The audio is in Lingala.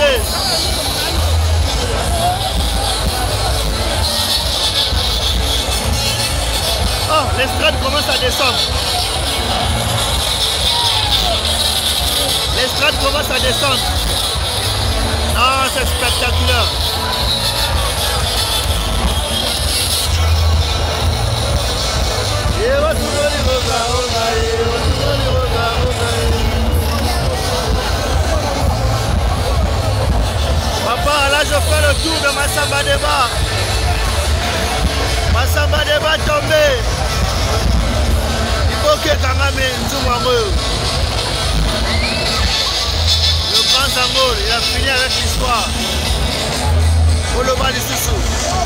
Oh, l'estrade commence à descendre. L'estrade commence à descendre. Ah, c'est spectaculaire. le tour de Massamba Deba. Massamba Deba tombé. Iboke Kangame Nzumwango. Le grand Zangor, il a fini avec l'histoire. Pour le bas du Soussou.